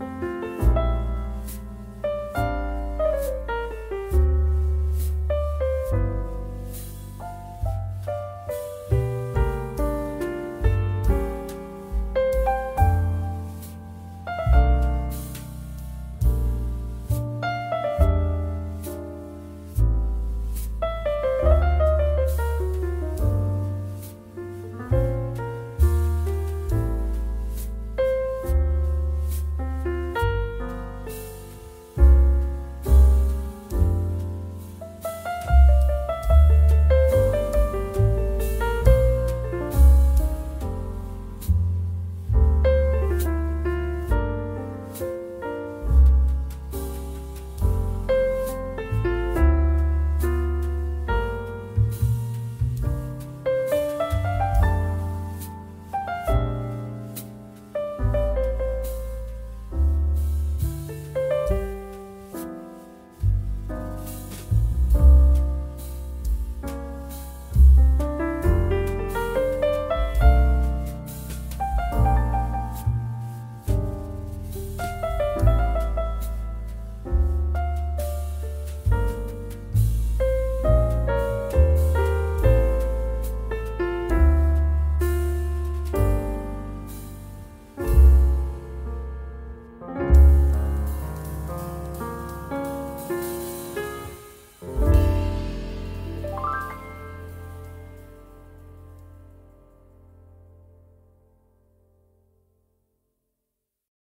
Bye.